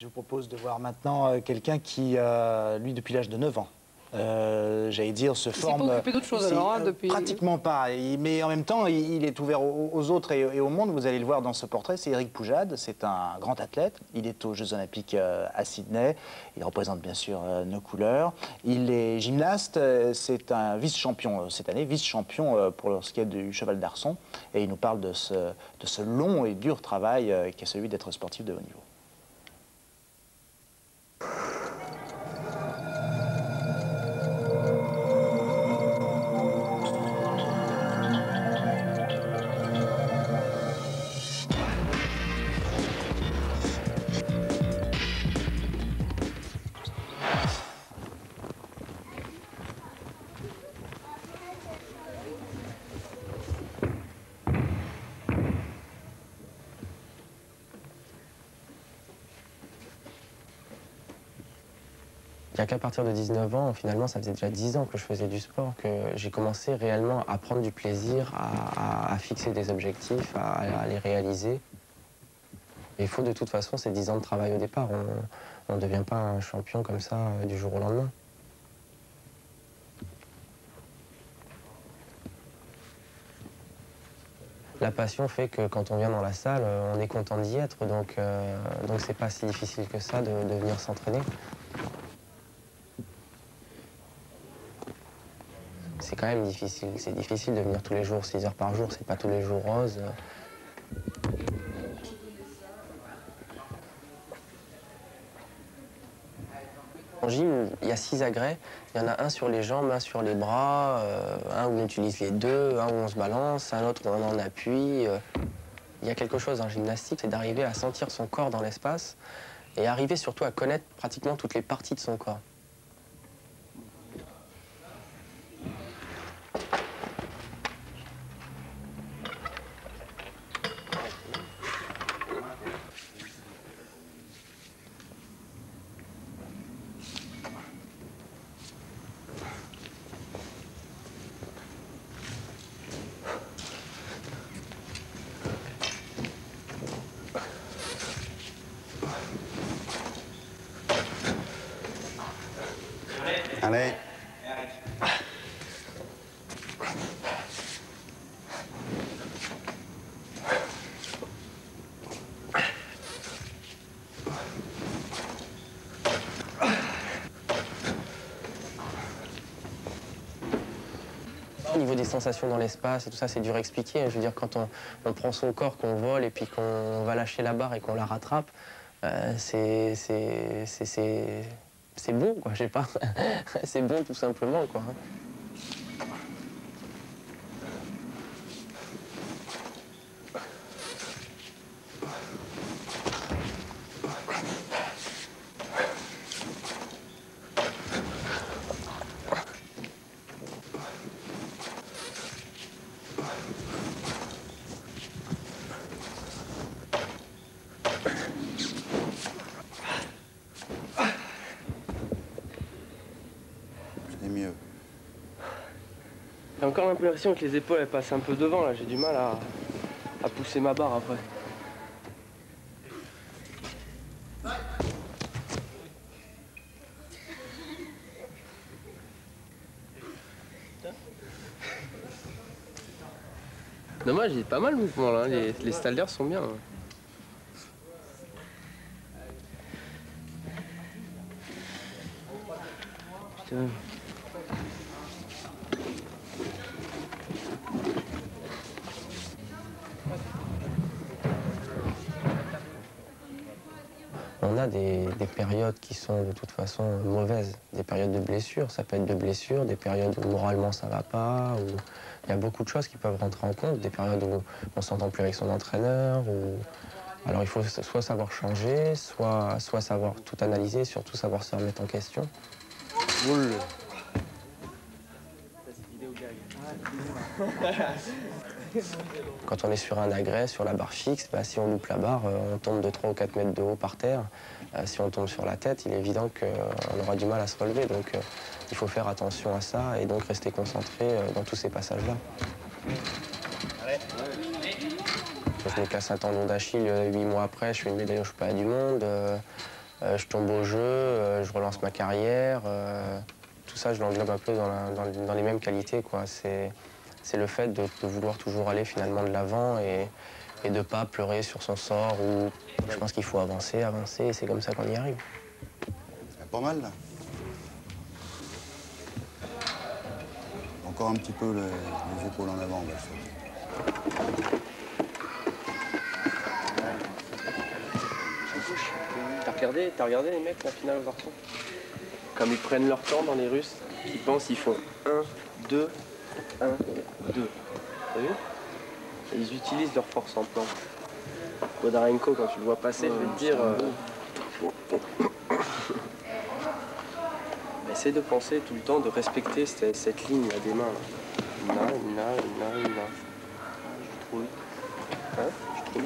Je vous propose de voir maintenant euh, quelqu'un qui, euh, lui, depuis l'âge de 9 ans, euh, j'allais dire, se s'est forme. pas occupé alors, hein, depuis- Pratiquement pas. Il- mais en même temps, il, il est ouvert aux, autres et, au monde. Vous allez le voir dans ce portrait. C'est Eric Poujade. C'est un grand athlète. Il est aux Jeux Olympiques à Sydney. Il représente bien sûr nos couleurs. Il est gymnaste. C'est un vice-champion cette année, vice-champion pour qui est du cheval d'arçon. Et il nous parle de ce, de ce long et dur travail qui est celui d'être sportif de haut niveau. A qu'à partir de 19 ans, finalement, ça faisait déjà 10 ans que je faisais du sport, que j'ai commencé réellement à prendre du plaisir, à, fixer des objectifs, à, les réaliser. Il faut de toute façon ces 10 ans de travail au départ. On ne devient pas un champion comme ça euh, du jour au lendemain. La passion fait que quand on vient dans la salle, euh, on est content d'y être, donc euh, donc c'est pas si difficile que ça de venir s'entraîner. C'est quand même difficile. C'est difficile de venir tous les jours, 6 heures par jour. C'est pas tous les jours rose. En gym, il y a six agrès. Il y en a un sur les jambes, un sur les bras, euh, un où on utilise les deux, un où on se balance, un autre où on en appui. euh. Il y a quelque chose en gymnastique, c'est d'arriver à sentir son corps dans l'espace et arriver surtout à connaître pratiquement toutes les parties de son corps. Allez. Au niveau des sensations dans l'espace et tout ça, c'est dur à expliquer. Je veux dire, quand on, prend son corps, qu'on vole et puis qu'on va lâcher la barre et qu'on la rattrape, euh, c'est c'est- bon, quoi, je sais pas. c'est bon tout simplement, quoi. Hein. C'est mieux. J'ai encore l'impression que les épaules passent un peu devant là, j'ai du mal à, à pousser ma barre après. Dommage, il est pas mal le mouvement là, les, les stalliers sont bien. hein. Putain. On a des, des périodes qui sont de toute façon mauvaises, des périodes de blessures. Ça peut être de blessures, des périodes où moralement ça va pas, où il y a beaucoup de choses qui peuvent rentrer en compte, des périodes où on s'entend plus avec son entraîneur. Alors il faut soit savoir changer, soit, savoir tout analyser, surtout savoir se remettre en question. Quand on est sur un agrès, sur la barre fixe, bah, si on loupe la barre, euh, on tombe de 3 ou 4 mètres de haut par terre. Euh, si on tombe sur la tête, il est évident qu'on aura du mal à se relever. Donc euh, il faut faire attention à ça et donc rester concentré dans tous ces passages-là. Je me casse un tendon d'Achille euh, huit mois après, je fais une médaille au championnat du monde. je tombe au jeu, je relance ma carrière. Ça, je l'englobe un peu dans, la- dans- dans les mêmes qualités. quoi. C'est c'est le fait de, de vouloir toujours aller finalement de l'avant et, et de ne pas pleurer sur son sort. Ou je pense qu'il faut avancer, avancer, et c'est comme ça qu'on y arrive. Pas mal, là. Encore un petit peu le- les épaules en avant, ça. T'as regardé, t'as regardé les mecs la finale aux arçons Comme ils prennent leur temps dans les Russes, ils pensent ils font 1, 2, 1, 2. T'as vu ils utilisent leur force en plan. Bodarenko, quand tu le vois passer, je vais te dire. euh, Essaie de penser tout le temps, de respecter cette, ligne des mains. Là. Une là, une là, une. Je trouve. Hein? Je trouve.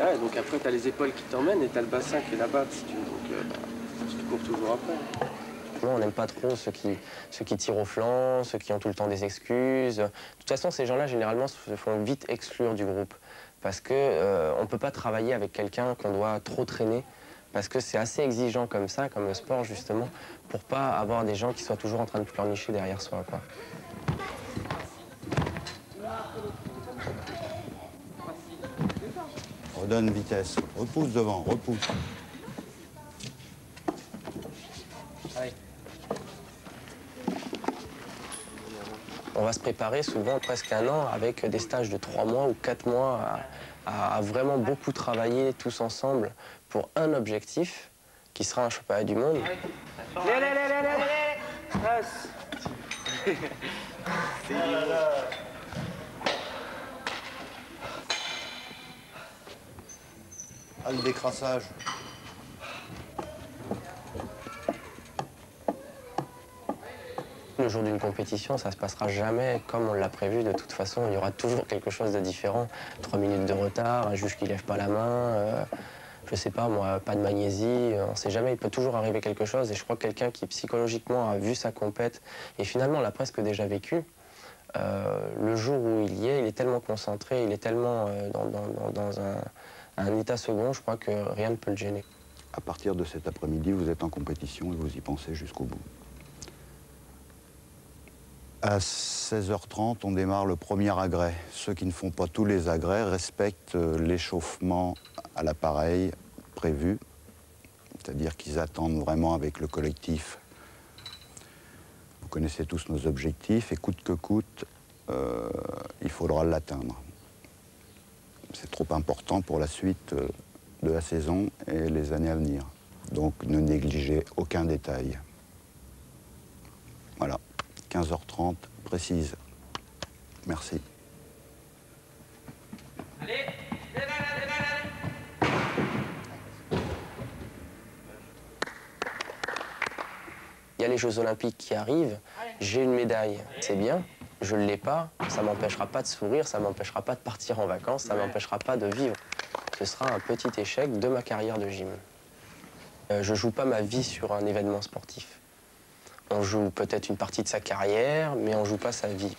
Ah donc après, t'as les épaules qui t'emmènent et t'as le bassin qui est là-bas. Donc, euh, bah, tu cours toujours après. Moi, on n'aime pas trop ceux qui, ceux qui tirent au flanc, ceux qui ont tout le temps des excuses. De toute façon, ces gens-là, généralement, se font vite exclure du groupe. Parce qu'on on ne peut pas travailler avec quelqu'un qu'on doit trop traîner. Parce que c'est assez exigeant comme ça, comme le sport, justement, pour pas avoir des gens qui soient toujours en train de pleurnicher derrière soi. Quoi. Redonne vitesse. Repousse devant, repousse. On va se préparer souvent presque un an avec des stages de trois mois ou quatre mois à, vraiment beaucoup travailler tous ensemble pour un objectif qui sera un championnat du monde. Ah, le décrassage. Le jour d'une compétition, ça se passera jamais comme on l'a prévu. De toute façon, il y aura toujours quelque chose de différent. Trois minutes de retard, un juge qui lève pas la main, euh, je sais pas moi, pas de magnésie, on sait jamais. Il peut toujours arriver quelque chose. Et je crois que quelqu'un qui psychologiquement a vu sa compète et finalement l'a presque déjà vécu, euh, le jour où il y est, il est tellement concentré, il est tellement euh, dans un, un état second, je crois que rien ne peut le gêner. À partir de cet après-midi, vous êtes en compétition et vous y pensez jusqu'au bout. À 16h30, on démarre le premier agrès. Ceux qui ne font pas tous les agrès respectent euh, l'échauffement à l'appareil prévu, c'est-à-dire qu'ils attendent vraiment avec le collectif. Vous connaissez tous nos objectifs et coûte que coûte, euh, il faudra l'atteindre. C'est trop important pour la suite euh, de la saison et les années à venir. Donc ne négligez aucun détail. Voilà, 15h30 précise. Merci. Il y a les Jeux Olympiques qui arrivent, j'ai une médaille, c'est bien. Je ne l'ai pas, ça m'empêchera pas de sourire, ça m'empêchera pas de partir en vacances, ça m'empêchera pas de vivre. Ce sera un petit échec de ma carrière de gym. Euh, je joue pas ma vie sur un événement sportif. On joue peut-être une partie de sa carrière, mais on joue pas sa vie.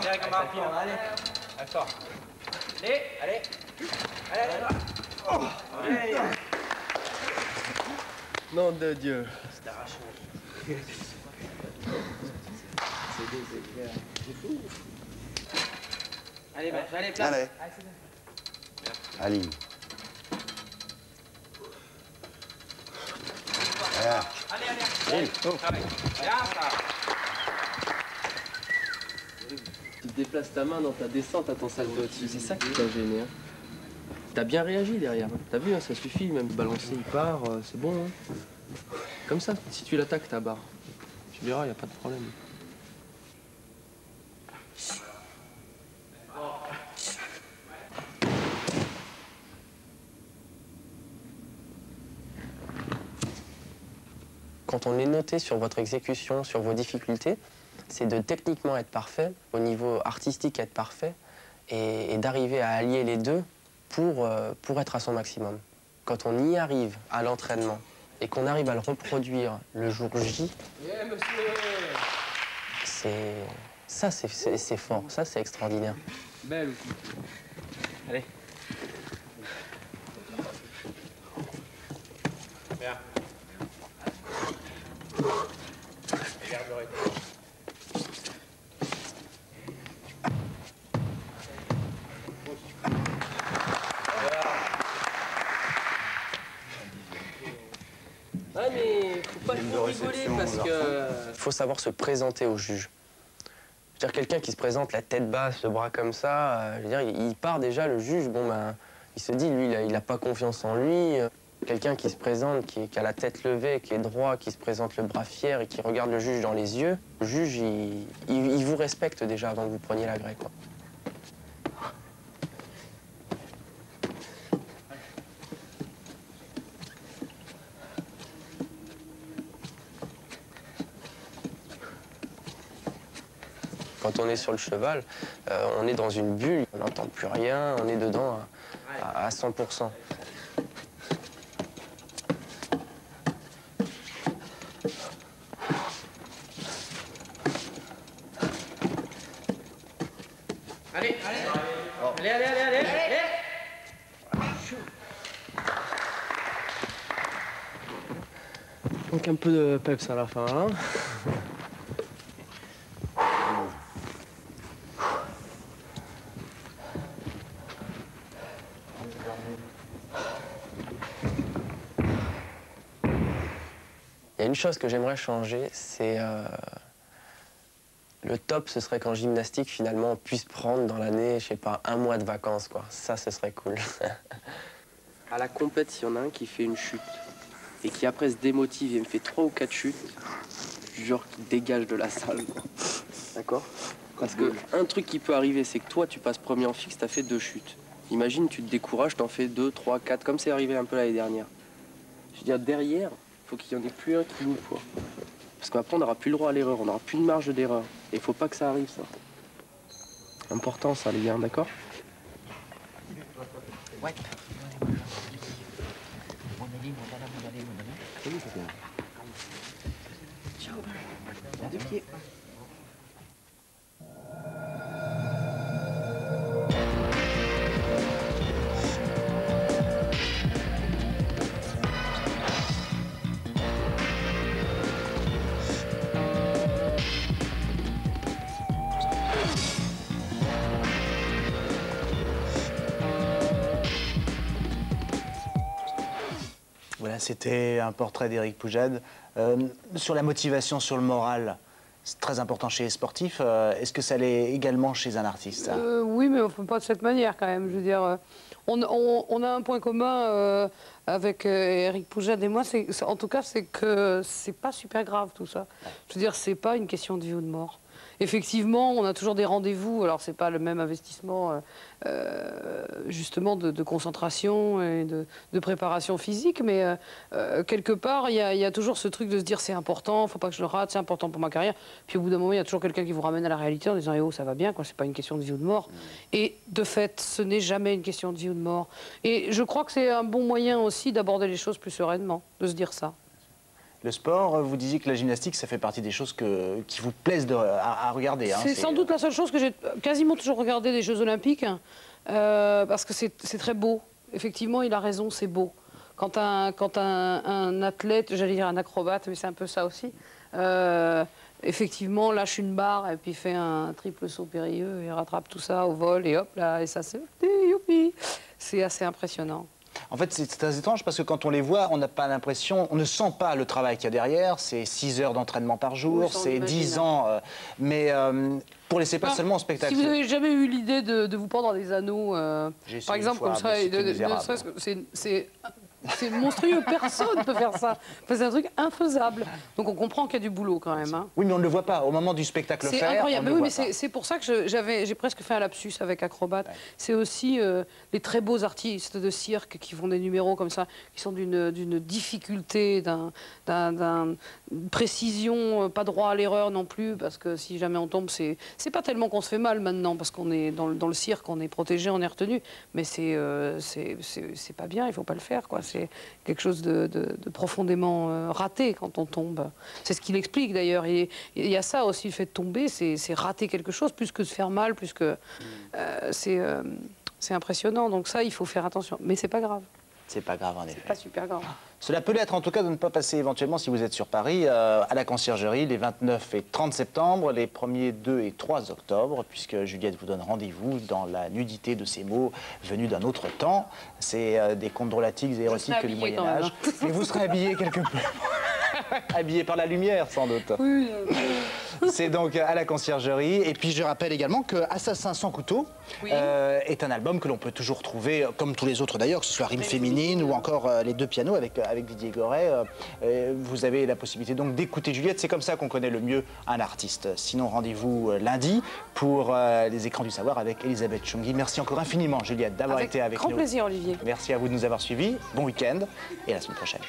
Direct en bas. Allez. Allez, fort. Allez. Allez. Allez, allez. Allez. Nom de Dieu. Allez, bah, allez, place. Allez. Aligne. Voilà. Allez, allez. Allez. Allez. Bien, ça. Tu déplaces ta main dans ta descente à ton salto. C'est ça qui t'a gêné. Hein. T'as bien réagi derrière. hein. T'as vu, hein, ça suffit, même balancer, il part, euh, c'est bon. hein. Comme ça, si tu l'attaques ta barre, tu verras, il a pas de problème. quand on est noté sur votre exécution, sur vos difficultés, c'est de techniquement être parfait, au niveau artistique être parfait, et, d'arriver à allier les deux pour, euh, pour être à son maximum. Quand on y arrive à l'entraînement et qu'on arrive à le reproduire le jour J, Yeah, c'est ça c'est- fort, ça c'est extraordinaire. Belle. Allez. Pas Ligne de trop rigoler réception, parce garçon. que... Il faut savoir se présenter au juge. Je veux dire, quelqu'un qui se présente la tête basse, le bras comme ça, euh, je veux dire, il part déjà, le juge, bon ben, il se dit, lui, il a, il a pas confiance en lui. Quelqu'un qui se présente, qui, qui a la tête levée, qui est droit, qui se présente le bras fier et qui regarde le juge dans les yeux, le juge, il, il- il vous respecte déjà avant que vous preniez la grecque. quoi. Quand on est sur le cheval, euh, on est dans une bulle, on n'entend plus rien, on est dedans à, à- à 100%. Allez, allez. Allez, allez, allez, allez. allez. Donc un peu de peps à la fin. hein. Une chose que j'aimerais changer, c'est euh, le top, ce serait qu'en gymnastique, finalement, on puisse prendre dans l'année, je sais pas, un mois de vacances, quoi. Ça, ce serait cool. À la compète, s'il y en a un qui fait une chute et qui après se démotive et me fait trois ou quatre chutes, je jure qu'il dégage de la salle. D'accord? Parce que un truc qui peut arriver, c'est que toi, tu passes premier en fixe, t'as fait deux chutes. Imagine, tu te décourages, t'en fais deux, trois, quatre, comme c'est arrivé un peu l'année dernière. Je veux dire, derrière, faut qu'il y en ait plus un qui loupe, quoi. Parce qu'après, on n'aura plus le droit à l'erreur, on n'aura plus de marge d'erreur. Et il faut pas que ça arrive, ça. Important, ça, les gars, d'accord Voilà, c'était un portrait d'Éric Poujade. Euh, sur la motivation, sur le moral, c'est très important chez les sportifs. Euh, Est-ce que ça l'est également chez un artiste? Euh, oui, mais enfin, pas de cette manière quand même. Je veux dire, on, a un point commun avec Eric Poujade et moi. en tout cas, c'est que c'est pas super grave tout ça. Je veux dire, c'est pas une question de vie ou de mort. Effectivement, on a toujours des rendez-vous. Alors, c'est pas le même investissement, euh, euh, justement, de, de concentration et de, de préparation physique, mais euh, quelque part, il y, a- il y a toujours ce truc de se dire c'est important, faut pas que je le rate, c'est important pour ma carrière. Puis au bout d'un moment, il y a toujours quelqu'un qui vous ramène à la réalité en disant eh oh, ça va bien, quoi. C'est pas une question de vie ou de mort. Et de fait, ce n'est jamais une question de vie ou de mort. Et je crois que c'est un bon moyen aussi d'aborder les choses plus sereinement, de se dire ça. Le sport, vous disiez que la gymnastique, ça fait partie des choses que, qui vous plaisent de- à, à regarder. hein. C'est sans doute la seule chose que j'ai quasiment toujours regardé des Jeux Olympiques, euh, parce que c'est très beau. Effectivement, il a raison, c'est beau. Quand un, quand un, un athlète, j'allais dire un acrobate, mais c'est un peu ça aussi, euh, effectivement lâche une barre et puis fait un triple saut périlleux et rattrape tout ça au vol et hop là, et ça c'est. C'est assez impressionnant. En fait, c'est très étrange parce que quand on les voit, on n'a pas l'impression, on ne sent pas le travail qu'il y a derrière. C'est 6 heures d'entraînement par jour, c'est imagine, 10 hein. ans. euh, mais euh, pour laisser pas seulement au spectacle. Si vous n'avez jamais eu l'idée de, de vous pendre des anneaux, euh, par exemple, fois, comme ça, c'est- c'est monstrueux, personne ne peut faire ça. Enfin, c'est un truc infaisable. Donc on comprend qu'il y a du boulot quand même. hein. Oui, mais on ne le voit pas. Au moment du spectacle C'est incroyable. Mais ne oui, mais c'est pour ça que j'ai presque fait un lapsus avec Acrobat. C'est aussi euh, les très beaux artistes de cirque qui font des numéros comme ça, qui sont d'une difficulté, d'un, d'un- d'un- d'une précision, euh, pas droit à l'erreur non plus, parce que si jamais on tombe, c'est, pas tellement qu'on se fait mal maintenant, parce qu'on est dans, le- dans le cirque, on est protégé, on est retenu, mais c'est, euh, c'est pas bien, il faut pas le faire. Quoi. C'est quelque chose de, profondément euh, raté quand on tombe. C'est ce qu'il explique d'ailleurs. Il y a ça aussi, le fait de tomber, c'est c'est rater quelque chose, plus que de faire mal, plus que. euh, c'est euh, c'est impressionnant. Donc ça, il faut faire attention. Mais c'est pas grave. C'est pas grave, en effet. Pas super grave. Cela peut l'être en tout cas de ne pas passer éventuellement, si vous êtes sur Paris, euh, à la conciergerie les 29 et 30 septembre, les 1er, 2 et 3 octobre, puisque Juliette vous donne rendez-vous dans la nudité de ces mots venus d'un autre temps. C'est euh, des contes drôlatiques et érotiques du habillée Moyen quand même, Âge. Mais vous serez habillé quelque peu. habillé par la lumière, sans doute. Oui, C'est donc à la conciergerie. Et puis je rappelle également que Assassin sans couteau Oui. euh, est un album que l'on peut toujours trouver, euh, comme tous les autres d'ailleurs, que ce soit Rime Féminine ou encore euh, les deux pianos avec, avec Didier Goret. euh, vous avez la possibilité donc d'écouter Juliette. C'est comme ça qu'on connaît le mieux un artiste. Sinon, rendez-vous lundi pour les écrans du savoir avec Elisabeth Chungui. Merci encore infiniment, Juliette, d'avoir avec été avec grand nous. plaisir, Olivier. Merci à vous de nous avoir suivis. Bon week-end et à la semaine prochaine.